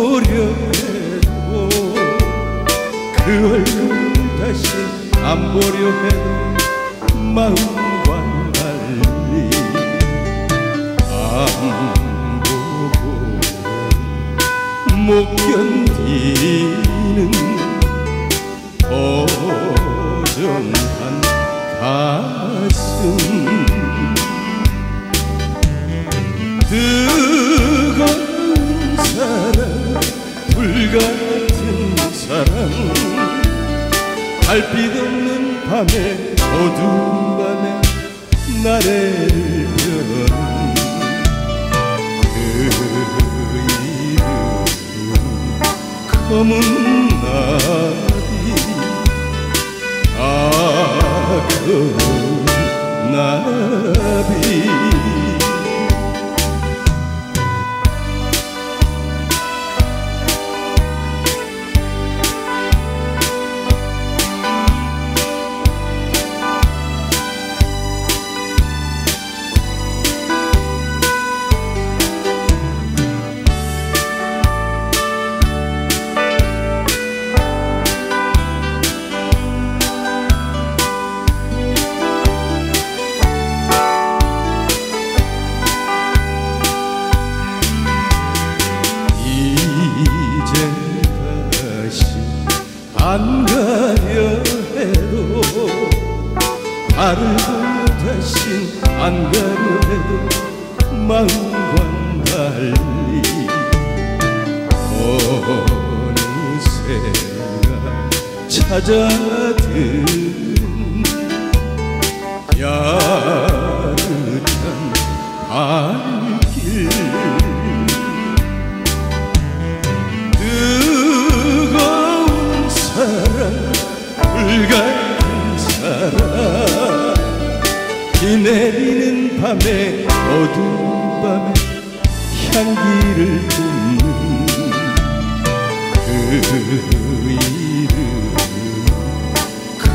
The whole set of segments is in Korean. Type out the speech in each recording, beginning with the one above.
보려 해도 그 얼굴 다시 안 보려 해도 마음과 달리 안 보고 못 견디는 같은 사랑. 달빛 없는 밤에 어두운 밤에 나래를 펴는 그 이름 검은 나비. 아까운 나비. 이 안 가려 해도 나를 다신 안 가려 해도 마음과 달리. 어느 새가 찾아든 야 비 내리는 밤에 어두운 밤에 향기를 뿜는 그 이름.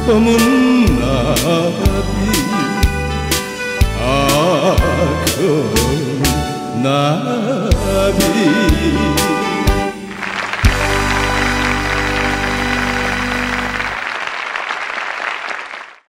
검은 나비 아검 나비